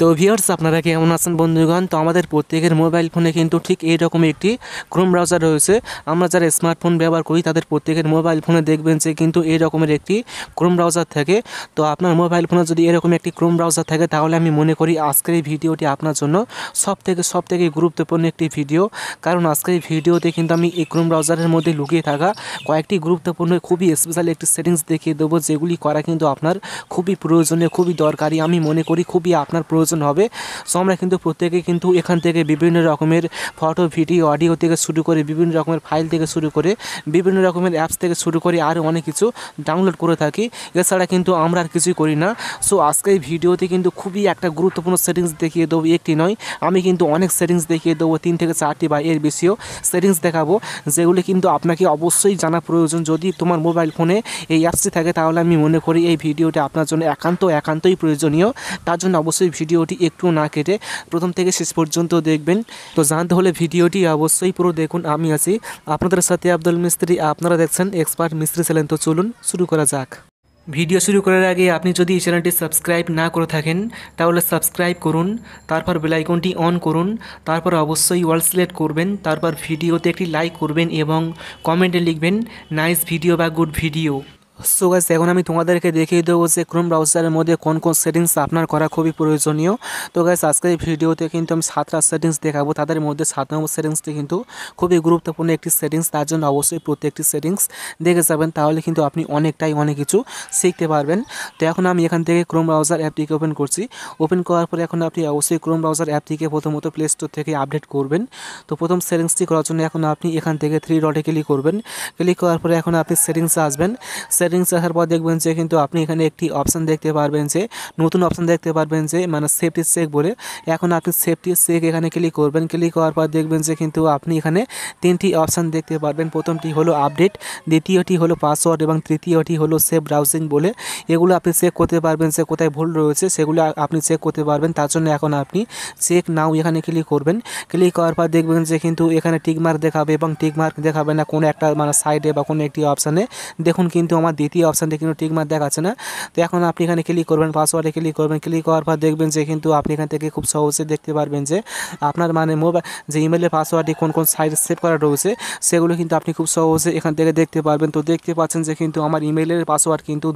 তো ভিউয়ার্স আপনারা কেমন আছেন বন্ধুগণ? তো আমাদের প্রত্যেকের মোবাইল ফোনে কিন্তু ঠিক এই রকম একটি ক্রোম ব্রাউজার রয়েছে। আমরা যারা স্মার্টফোন ব্যবহার করি, তাদের প্রত্যেকের মোবাইল ফোনে দেখবেন যে কিন্তু এই রকমের একটি ক্রোম ব্রাউজার থাকে। তো আপনার মোবাইল ফোনে যদি এরকম একটি ক্রোম ব্রাউজার থাকে, তাহলে আমি মনে করি আজকের এই ভিডিওটি আপনার জন্য সব থেকে সব থেকে গুরুত্বপূর্ণ একটি ভিডিও। কারণ আজকের এই ভিডিওতে কিন্তু আমি এই ক্রোম ব্রাউজারের মধ্যে লুকিয়ে থাকা কয়েকটি গুরুত্বপূর্ণ, খুবই স্পেশাল একটি সেটিংস দেখিয়ে দেবো, যেগুলি করা কিন্তু আপনার খুবই প্রয়োজনীয়, খুবই দরকারি। আমি মনে করি খুবই আপনার প্রয়োজন হবে। সো আমরা কিন্তু প্রত্যেকে কিন্তু এখান থেকে বিভিন্ন রকমের ফটো ভিডিও অডিও থেকে শুরু করে বিভিন্ন রকমের ফাইল থেকে শুরু করে বিভিন্ন রকমের অ্যাপস থেকে শুরু করে আরও অনেক কিছু ডাউনলোড করে থাকি। এছাড়া কিন্তু আমরা আর কিছুই করি না। সো আজকে এই ভিডিওতে কিন্তু খুবই একটা গুরুত্বপূর্ণ সেটিংস দেখিয়ে দেবো একটি নয়। আমি কিন্তু অনেক সেটিংস দেখিয়ে দেবো, তিন থেকে চারটি বা এর বেশিও সেটিংস দেখাবো, যেগুলি কিন্তু আপনাকে অবশ্যই জানা প্রয়োজন। যদি তোমার মোবাইল ফোনে এই অ্যাপসটি থাকে, তাহলে আমি মনে করি এই ভিডিওটি আপনার জন্য একান্ত, একান্তই প্রয়োজনীয়। তার জন্য অবশ্যই ভিডিওটি একটু না কেটে প্রথম থেকে শেষ পর্যন্ত দেখবেন। তো জানতে হলে ভিডিওটি অবশ্যই পুরো দেখুন, আমি আছি আপনাদের সাথে আব্দুল মিস্ত্রি। আপনারা দেখছেন এক্সপার্ট মিস্ত্রি ছিলেন তো চলুন শুরু করা যাক। ভিডিও শুরু করার আগে আপনি যদি এই চ্যানেলটি সাবস্ক্রাইব না করে থাকেন, তাহলে সাবস্ক্রাইব করুন, তারপর বেলাইকনটি অন করুন, তারপর অবশ্যই ওয়াল সিলেক্ট করবেন, তারপর ভিডিওতে একটি লাইক করবেন এবং কমেন্টে লিখবেন, নাইস ভিডিও বা গুড ভিডিও। সো গাইস এখন আমি তোমাদেরকে দেখিয়ে দেবো যে ক্রোম ব্রাউজারের মধ্যে কোন কোন সেটিংস আপনার করা খুবই প্রয়োজনীয়। তো গাইস আজকের ভিডিওতে কিন্তু আমি সাতটা সেটিংস দেখাবো। তাদের মধ্যে সাত নম্বর সেটিংসটি কিন্তু খুবই গুরুত্বপূর্ণ একটি সেটিংস তার জন্য অবশ্যই প্রত্যেকটি সেটিংস দেখে যাবেন, তাহলে কিন্তু আপনি অনেকটাই অনেক কিছু শিখতে পারবেন। তো এখন আমি এখান থেকে ক্রোম ব্রাউজার অ্যাপটিকে ওপেন করছি। ওপেন করার পরে এখন আপনি অবশ্যই ক্রোম ব্রাউজার অ্যাপটিকে প্রথমত প্লে স্টোর থেকে আপডেট করবেন। তো প্রথম সেটিংসটি করার জন্য এখন আপনি এখান থেকে থ্রি ডটে ক্লিক করবেন। ক্লিক করার পরে এখন আপনি সেটিংসে আসবেন। আসার পর দেখবেন যে কিন্তু আপনি এখানে একটি অপশান দেখতে পারবেন যে, নতুন অপশান দেখতে পারবেন যে মানে সেফটি চেক বলে। এখন আপনি সেফটি চেক এখানে ক্লিক করবেন। ক্লিক করার পর দেখবেন যে কিন্তু আপনি এখানে তিনটি অপশান দেখতে পারবেন। প্রথমটি হলো আপডেট দ্বিতীয়টি হলো পাসওয়ার্ড এবং তৃতীয়টি হলো সেফ ব্রাউজিং বলে। এগুলো আপনি চেক করতে পারবেন যে কোথায় ভুল রয়েছে, সেগুলো আপনি চেক করতে পারবেন। তার জন্য এখন আপনি চেক নাও এখানে ক্লিক করবেন। ক্লিক করার পর দেখবেন যে কিন্তু এখানে টিকমার্ক দেখাবে এবং টিকমার্ক দেখাবে না কোনো একটা মানে সাইডে বা কোনো একটি অপশানে দেখুন কিন্তু আমার দ্বিতীয় অপশানটি কিন্তু টিকমার্ক দেখাচ্ছে না। তো এখন আপনি এখানে ক্লিক করবেন পাসওয়ার্ডে ক্লিক করবেন ক্লিক করার পর দেখবেন যে কিন্তু আপনি এখান থেকে খুব সহজে দেখতে পারবেন যে আপনার মানে মোবাইল যে ইমেলের পাসওয়ার্ডটি কোন কোন সাইডে সেভ করা রয়েছে, সেগুলো কিন্তু আপনি খুব সহজে এখান থেকে দেখতে পারবেন। তো দেখতে পাচ্ছেন যে কিন্তু আমার ইমেলের পাসওয়ার্ড কিন্তু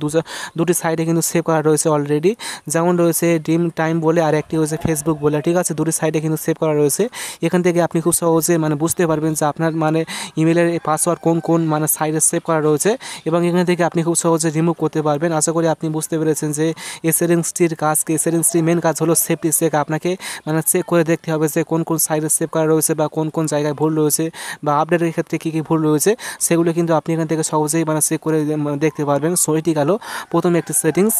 দুটি সাইডে কিন্তু সেভ করা রয়েছে অলরেডি যেমন রয়েছে ডিম টাইম বলে আর একটি হয়েছে ফেসবুক বলে, ঠিক আছে? দুটি সাইডে কিন্তু সেভ করা রয়েছে। এখান থেকে আপনি খুব সহজে মানে বুঝতে পারবেন যে আপনার মানে ইমেলের পাসওয়ার্ড কোন কোন মানে সাইডে সেভ করা রয়েছে এবং এখান থেকে আপনি খুব সহজে রিমুভ করতে পারবেন। আশা করি আপনি বুঝতে পেরেছেন যে এই সেটিংসটির কাজ কি? সেটিংসটির মেন কাজ হলো সেফটি চেক আপনাকে মানে চেক করে দেখতে হবে যে কোন কোন সাইডে সেভ করা রয়েছে বা কোন কোন জায়গায় ভুল রয়েছে বা আপডেটের ক্ষেত্রে কী কী ভুল রয়েছে। সেগুলো কিন্তু আপনি এখান থেকে সহজেই মানে চেক করে দেখতে পারবেন। সো এটি গেল প্রথম একটি সেটিংস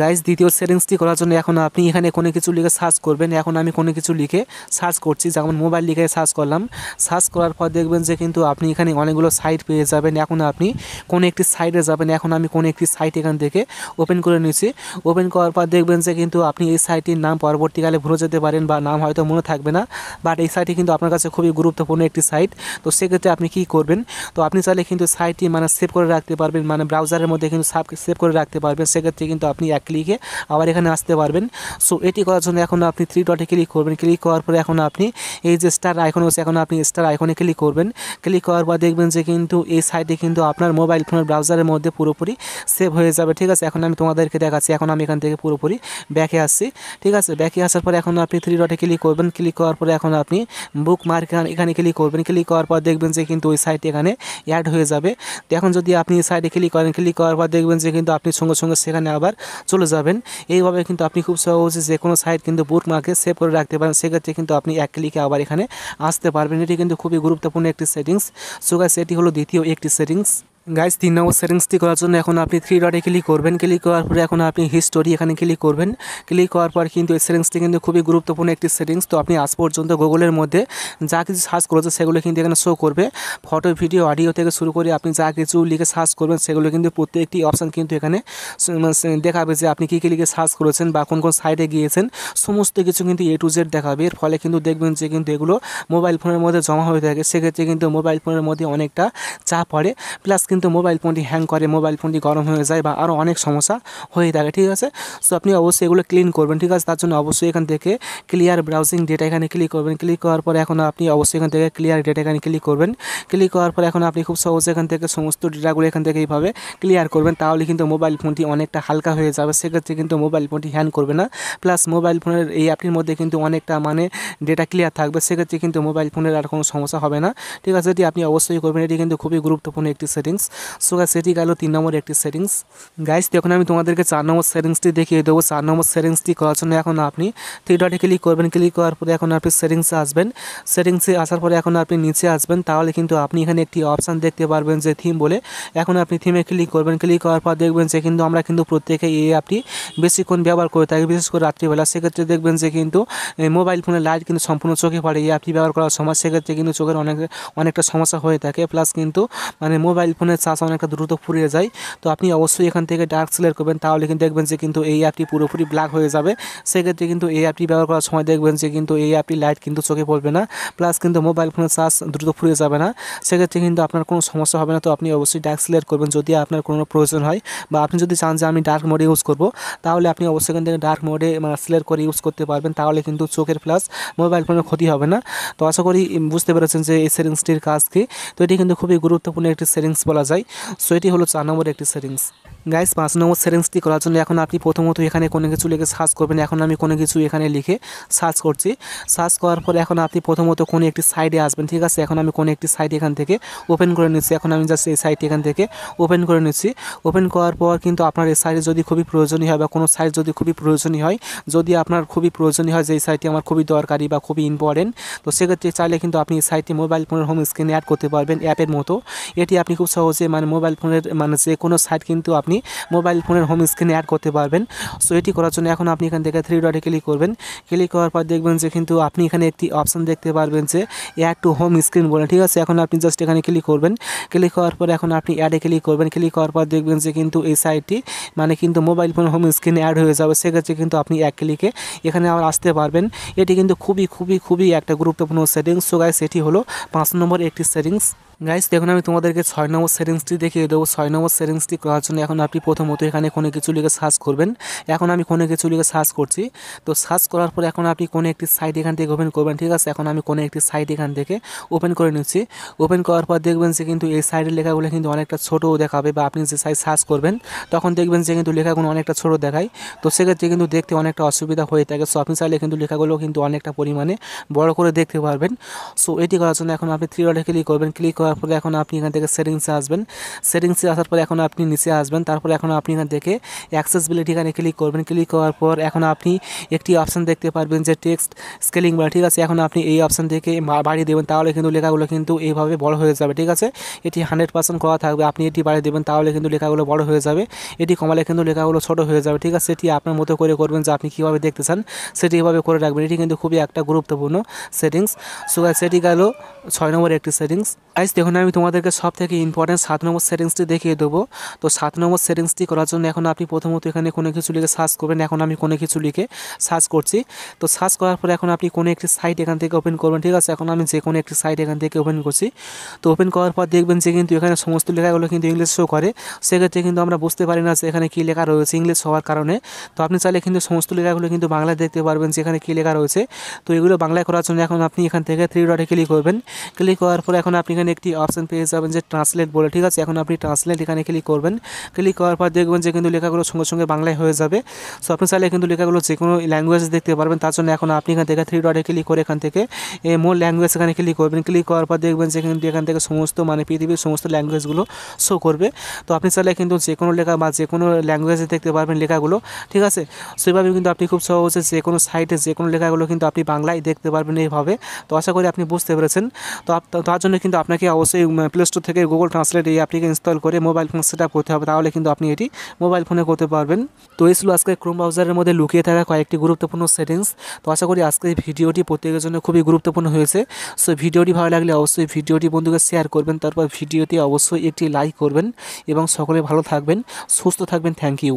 গাইজ দ্বিতীয় সেটিংসটি করার জন্য এখন আপনি এখানে কোনো কিছু লিখে সার্চ করবেন। এখন আমি কোনো কিছু লিখে সার্চ করছি। যেমন মোবাইল লিখে সার্চ করলাম। সার্চ করার পর দেখবেন যে কিন্তু আপনি এখানে অনেকগুলো সাইট পেয়ে যাবেন। এখন আপনি কোনো একটি সাইডে যাবেন। এখন আমি কোনো একটি সাইট এখান থেকে ওপেন করে নিয়েছি। ওপেন করার পর দেখবেন যে কিন্তু আপনি এই সাইটটির নাম পরবর্তীকালে ভুলে যেতে পারেন বা নাম হয়তো মনে থাকবে না বাট এই সাইটটি কিন্তু আপনার কাছে খুবই গুরুত্বপূর্ণ একটি সাইট তো সেক্ষেত্রে আপনি কী করবেন? তো আপনি চাইলে কিন্তু সাইটটি মানে সেভ করে রাখতে পারবেন মানে ব্রাউজারের মধ্যে কিন্তু সেভ করে রাখতে পারবেন। সেক্ষেত্রে কিন্তু আপনি এক ক্লিকে আবার এখানে আসতে পারবেন। সো এটি করার জন্য এখন আপনি থ্রি ডটে ক্লিক করবেন। ক্লিক করার পরে এখন আপনি এই যে স্টার আইকন হচ্ছে এখন আপনি স্টার আইকনে ক্লিক করবেন। ক্লিক করার পর দেখবেন যে কিন্তু এই সাইটে কিন্তু আপনার মোবাইল ফোনের ব্রাউজারের মধ্যে পুরোপুরি সেভ হয়ে যাবে, ঠিক আছে? এখন আমি তোমাদেরকে দেখাচ্ছি, এখন আমি এখান থেকে পুরোপুরি ব্যাকে আসছি, ঠিক আছে? ব্যাকে আসার পরে এখন আপনি থ্রি ডটে ক্লিক করবেন ক্লিক করার পরে এখন আপনি বুক মার্ক এখানে ক্লিক করবেন ক্লিক করার পর দেখবেন যে কিন্তু ওই সাইটে এখানে অ্যাড হয়ে যাবে। তো এখন যদি আপনি সাইডে ক্লিক করেন ক্লিক করার পর দেখবেন যে কিন্তু আপনি সঙ্গে সঙ্গে সেখানে আবার চলে যাবেন। এইভাবে কিন্তু আপনি খুব সহজে যে কোনো সাইট কিন্তু বুক মার্কে সেভ করে রাখতে পারেন, সেক্ষেত্রে কিন্তু আপনি এক ক্লিকে আবার এখানে আসতে পারবেন। এটি কিন্তু খুবই গুরুত্বপূর্ণ একটি সেটিংস সো গাইস এটি হলো দ্বিতীয় একটি সেটিংস গাইজ তিন নম্বর সেটিংসটি করার জন্য এখন আপনি থ্রি ডটে ক্লিক করবেন। ক্লিক করার পরে এখন আপনি হিস্টোরি এখানে ক্লিক করবেন। ক্লিক করার পর কিন্তু এই সেটিংসটি কিন্তু খুবই গুরুত্বপূর্ণ একটি সেটিংস তো আপনি আজ পর্যন্ত গুগলের মধ্যে যা কিছু সার্চ করেছে সেগুলো কিন্তু এখানে শো করবে। ফটো ভিডিও অডিও থেকে শুরু করে আপনি যা কিছু লিখে সার্চ করবেন সেগুলো কিন্তু প্রত্যেকটি অপশান কিন্তু এখানে দেখাবে যে আপনি কী কী লিখে সার্চ করেছেন বা কোন কোন সাইটে গিয়েছেন। সমস্ত কিছু কিন্তু এ টু জেড দেখাবে। এর ফলে কিন্তু দেখবেন যে কিন্তু এগুলো মোবাইল ফোনের মধ্যে জমা হয়ে থাকে। সেক্ষেত্রে কিন্তু মোবাইল ফোনের মধ্যে অনেকটা চাপ পড়ে। প্লাস কিন্তু মোবাইল ফোনটি হ্যাং করে মোবাইল ফোনটি গরম হয়ে যায় বা আরও অনেক সমস্যা হয়ে থাকে, ঠিক আছে? সো আপনি অবশ্যই এগুলো ক্লিন করবেন, ঠিক আছে? তার জন্য অবশ্যই এখান থেকে ক্লিয়ার ব্রাউজিং ডেটা এখানে ক্লিক করবেন। ক্লিক করার পরে এখন আপনি অবশ্যই এখান থেকে ক্লিয়ার ডেটা এখানে ক্লিক করবেন। ক্লিক করার পরে এখন আপনি খুব সহজে এখান থেকে সমস্ত ডেটাগুলো এখান থেকে এইভাবে ক্লিয়ার করবেন, তাহলে কিন্তু মোবাইল ফোনটি অনেকটা হালকা হয়ে যাবে। সেক্ষেত্রে কিন্তু মোবাইল ফোনটি হ্যাং করবে না। প্লাস মোবাইল ফোনের এই অ্যাপটির মধ্যে কিন্তু অনেকটা মানে ডেটা ক্লিয়ার থাকবে। সেক্ষেত্রে কিন্তু মোবাইল ফোনের আর কোনো সমস্যা হবে না, ঠিক আছে? এটি আপনি অবশ্যই করবেন। এটি কিন্তু খুবই গুরুত্বপূর্ণ একটি সেটিংস সো গাইস এটি গেল তিন নম্বর একটি সেটিংস গাইস দেখুন, আমি তোমাদেরকে চার নম্বর সেটিংসটি দেখিয়ে দেবো। চার নম্বর সেটিংসটি করার জন্য এখন আপনি থ্রি ডটে ক্লিক করবেন। ক্লিক করার পরে এখন আপনি সেটিংসে আসবেন। সেটিংসে আসার পরে এখন আপনি নিচে আসবেন। তাহলে কিন্তু আপনি এখানে একটি অপশান দেখতে পারবেন যে থিম বলে। এখন আপনি থিমে ক্লিক করবেন। ক্লিক করার পর দেখবেন যে কিন্তু আমরা কিন্তু প্রত্যেকে এই অ্যাপটি বেশিক্ষণ ব্যবহার করে থাকি, বিশেষ করে রাত্রিবেলা। সেক্ষেত্রে দেখবেন যে কিন্তু মোবাইল ফোনের লাইট কিন্তু সম্পূর্ণ চোখে পড়ে এই অ্যাপটি ব্যবহার করার সময়। সেক্ষেত্রে কিন্তু চোখের অনেক, অনেকটা সমস্যা হয়ে থাকে। প্লাস কিন্তু মানে মোবাইল ফোনের চার্জ অনেকটা দ্রুত ফুরিয়ে যায়। তো আপনি অবশ্যই এখান থেকে ডার্ক সিলেক্ট করবেন, তাহলে কিন্তু দেখবেন যে কিন্তু এই অ্যাপটি পুরোপুরি ব্ল্যাক হয়ে যাবে। সেক্ষেত্রে কিন্তু এই অ্যাপটি ব্যবহার করার সময় দেখবেন যে কিন্তু এই অ্যাপটি লাইট কিন্তু চোখে পড়বে না। প্লাস কিন্তু মোবাইল ফোনের চার্জ দ্রুত ফুরিয়ে যাবে না। সেক্ষেত্রে কিন্তু আপনার কোনো সমস্যা হবে না। তো আপনি অবশ্যই ডার্ক সিলেক্ট করবেন যদি আপনার কোনো প্রয়োজন হয়। বা আপনি যদি চান যে আমি ডার্ক মোডে ইউজ করব, তাহলে আপনি অবশ্যই এখান থেকে ডার্ক মোডে মানে সিলেক্ট করে ইউজ করতে পারবেন। তাহলে কিন্তু চোখের প্লাস মোবাইল ফোনের ক্ষতি হবে না। তো আশা করি বুঝতে পেরেছেন যে এই সেটিংসটির কাজ কী। তো এটি কিন্তু খুবই গুরুত্বপূর্ণ একটি সেটিংস বলা যায়। সো এটি হলো চার নম্বর একটি সেটিংস গাইস পাঁচ নম্বর সেটিংসটি করার জন্য এখন আপনি প্রথমত এখানে কোনো কিছু লিখে সার্চ করবেন। এখন আমি কোনো কিছু এখানে লিখে সার্চ করছি। সার্চ করার পরে এখন আপনি প্রথমত কোনো একটি সাইডে আসবেন, ঠিক আছে? এখন আমি কোনো একটি সাইড এখান থেকে ওপেন করে নিচ্ছি। এখন আমি জাস্ট এই সাইডটি এখান থেকে ওপেন করে নিচ্ছি। ওপেন করার পর কিন্তু আপনার এই সাইডে যদি খুবই প্রয়োজনীয় হয় বা কোনো সাইট যদি খুবই প্রয়োজনীয় হয়, যদি আপনার খুবই প্রয়োজনীয় হয় যে এই সাইটটি আমার খুবই দরকারি বা খুবই ইম্পর্টেন্ট তো সেক্ষেত্রে চাইলে কিন্তু আপনি এই সাইটটি মোবাইল ফোনের হোম স্ক্রিনে অ্যাড করতে পারবেন অ্যাপের মতো। এটি আপনি খুব সহজে মানে মোবাইল ফোনের মানে যে কোনো সাইট কিন্তু আপনি মোবাইল ফোনের হোম স্ক্রিনে অ্যাড করতে পারবেন। সো এটি করার জন্য এখন আপনি এখান থেকে থ্রি ডটে ক্লিক করবেন। ক্লিক করার পর দেখবেন যে কিন্তু আপনি এখানে একটি অপশান দেখতে পারবেন যে অ্যাড টু হোম স্ক্রিন বলে। ঠিক আছে, এখন আপনি জাস্ট এখানে ক্লিক করবেন। ক্লিক করার পর এখন আপনি অ্যাডে ক্লিক করবেন। ক্লিক করার পর দেখবেন যে কিন্তু এই সাইটটি মানে কিন্তু মোবাইল ফোন হোম স্ক্রিনে অ্যাড হয়ে যাবে। সেক্ষেত্রে কিন্তু আপনি এক ক্লিকে এখানে আবার আসতে পারবেন। এটি কিন্তু খুবই খুবই খুবই একটা গুরুত্বপূর্ণ সেটিংস সো গাইস এটি হলো পাঁচ নম্বর একটি সেটিংস গাইস দেখুন, আমি তোমাদেরকে ছয় নম্বর সেটিংসটি দেখিয়ে দেবো। ছয় নম্বর সেটিংসটি করার জন্য এখন আপনি প্রথমত এখানে কোনো কিছু লিখে সার্চ করবেন। এখন আমি কোনো কিছু লিখে সার্চ করছি। তো সার্চ করার পর এখন আপনি কোনো একটি সাইট এখান থেকে ওপেন করবেন, ঠিক আছে? এখন আমি কোনো একটি সাইট এখান থেকে ওপেন করে নিচ্ছি। ওপেন করার পর দেখবেন যে কিন্তু এই সাইডের লেখাগুলো কিন্তু অনেকটা ছোটও দেখাবে বা আপনি যে সাইট সার্চ করবেন, তখন দেখবেন যে কিন্তু লেখাগুলো অনেকটা ছোটো দেখায়। তো সেক্ষেত্রে কিন্তু দেখতে অনেকটা অসুবিধা হয়ে থাকে। সো আপনি চাইলে কিন্তু লেখাগুলো কিন্তু অনেকটা পরিমাণে বড় করে দেখতে পারবেন। সো এটি করার জন্য এখন আপনি থ্রি ডটে ক্লিক করবেন। ক্লিক করার পরে এখন আপনি এখান থেকে সেটিংসে আসবেন। সেটিংসে আসার পরে এখন আপনি নিচে আসবেন। তারপর এখন আপনি এখান থেকে অ্যাক্সেসবিলিটি এখানে ক্লিক করবেন। ক্লিক করার পর এখন আপনি একটি অপশান দেখতে পারবেন যে টেক্সট স্কেলিং বলে ঠিক আছে? এখন আপনি এই অপশান থেকে বাড়িয়ে দেবেন। তাহলে কিন্তু লেখাগুলো কিন্তু এইভাবে বড় হয়ে যাবে, ঠিক আছে? এটি হান্ড্রেড পার্সেন্ট করা থাকবে। আপনি এটি বাড়িয়ে দেবেন, তাহলে কিন্তু লেখাগুলো বড় হয়ে যাবে। এটি কমালে কিন্তু লেখাগুলো ছোট হয়ে যাবে, ঠিক আছে? এটি আপনার মতো করে করবেন যে আপনি কীভাবে দেখতে চান, সেটি এভাবে করে রাখবেন। এটি কিন্তু খুবই একটা গুরুত্বপূর্ণ সেটিংস সো সেটি গেল ছয় নম্বর একটি সেটিংস আইস দেখুন, আমি তোমাদেরকে সব থেকে ইম্পর্টেন্ট সাত নম্বর সেটিংসটি দেখিয়ে দেবো। তো সাত নম্বর সেটিংসটি করার জন্য এখন আপনি প্রথমত এখানে কোনো কিছু লিখে সার্চ করবেন। এখন আমি কোনো কিছু লিখে সার্চ করছি। তো সার্চ করার পরে এখন আপনি কোনো একটি সাইট এখান থেকে ওপেন করবেন, ঠিক আছে? এখন আমি যে কোনো একটি সাইট এখান থেকে ওপেন করছি। তো ওপেন করার পর দেখবেন যে কিন্তু এখানে সমস্ত লেখাগুলো কিন্তু ইংলিশ শো করে। সেক্ষেত্রে কিন্তু আমরা বুঝতে পারি না যে এখানে কী লেখা রয়েছে ইংলিশ হওয়ার কারণে। তো আপনি চাইলে কিন্তু সমস্ত লেখাগুলো কিন্তু বাংলায় দেখতে পারবেন যে এখানে কী লেখা রয়েছে। তো এগুলো বাংলায় করার জন্য এখন আপনি এখান থেকে থ্রি ডটে ক্লিক করবেন। ক্লিক করার পর এখন আপনি এখানে একটি অপশান পেয়ে যাবেন যে ট্রান্সলেট বলে, ঠিক আছে? এখন আপনি ট্রান্সলেট এখানে ক্লিক করবেন। ক্লিক করার পর দেখবেন যে কিন্তু লেখাগুলো সঙ্গে সঙ্গে বাংলায় হয়ে যাবে। সো আপনি চাইলে কিন্তু লেখাগুলো যে কোনো ল্যাঙ্গুয়েজ দেখতে পারবেন, তার জন্য এখন আপনি এখান থেকে থ্রি ডটে ক্লিক করে এখান থেকে মোর ল্যাঙ্গুয়েজ এখানে ক্লিক করবেন। ক্লিক করার পর দেখবেন যে কিন্তু এখান থেকে সমস্ত মানে পৃথিবীর সমস্ত ল্যাঙ্গুয়েজগুলো শো করবে। তো আপনি চাইলে কিন্তু যে কোনো লেখা বা যে কোনো ল্যাঙ্গুয়েজে দেখতে পারবেন লেখাগুলো, ঠিক আছে? সেভাবে কিন্তু আপনি খুব সহজে যে কোনো সাইটে যে কোনো লেখাগুলো কিন্তু আপনি বাংলায় দেখতে পারবেন এইভাবে। তো আশা করি আপনি বুঝতে পেরেছেন। তো তার জন্য কিন্তু আপনাকে অবশ্যই প্লে স্টোর থেকে গুগল ট্রান্সলেট এই অ্যাপটিকে ইনস্টল করে মোবাইল ফোন সেট করতে হবে, তাহলে কিন্তু আপনি এটি মোবাইল ফোনে করতে পারবেন। তো এই ছিল আজকে ক্রোম ব্রাউজারের মধ্যে লুকিয়ে থাকা কয়েকটি গুরুত্বপূর্ণ সেটিংস তো আশা করি আজকের ভিডিওটি প্রত্যেকের জন্য খুবই গুরুত্বপূর্ণ হয়েছে। সো ভিডিওটি ভালো লাগলে অবশ্যই ভিডিওটি বন্ধুকে শেয়ার করবেন, তারপর ভিডিওটি অবশ্যই একটি লাইক করবেন এবং সকলে ভালো থাকবেন, সুস্থ থাকবেন থ্যাংক ইউ